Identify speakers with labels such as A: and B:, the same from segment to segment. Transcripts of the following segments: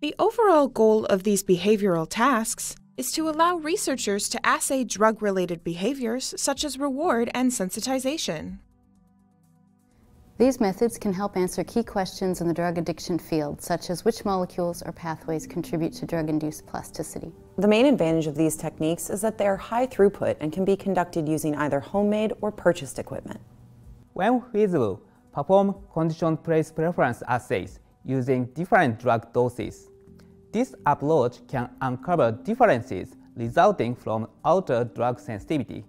A: The overall goal of these behavioral tasks is to allow researchers to assay drug related behaviors such as reward and sensitization.
B: These methods can help answer key questions in the drug addiction field, such as which molecules or pathways contribute to drug induced plasticity.
C: The main advantage of these techniques is that they are high throughput and can be conducted using either homemade or purchased equipment.
D: When feasible, perform conditioned place preference assays using different drug doses. This approach can uncover differences resulting from altered drug sensitivity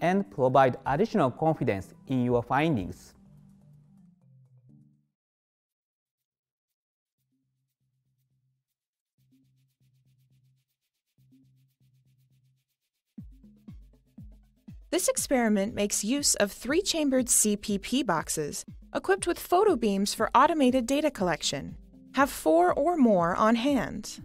D: and provide additional confidence in your findings.
A: This experiment makes use of three-chambered CPP boxes equipped with photo beams for automated data collection. Have four or more on hand.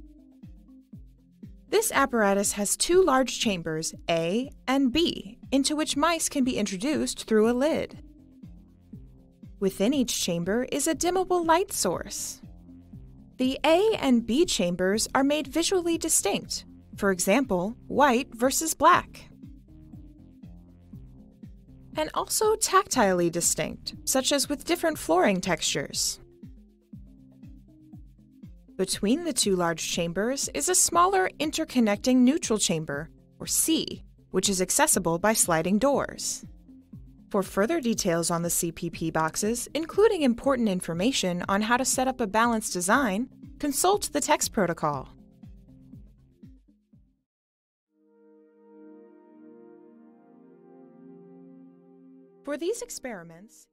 A: This apparatus has two large chambers, A and B, into which mice can be introduced through a lid. Within each chamber is a dimmable light source. The A and B chambers are made visually distinct, for example, white versus black and also tactilely distinct, such as with different flooring textures. Between the two large chambers is a smaller interconnecting neutral chamber, or C, which is accessible by sliding doors. For further details on the CPP boxes, including important information on how to set up a balanced design, consult the text protocol. For these experiments,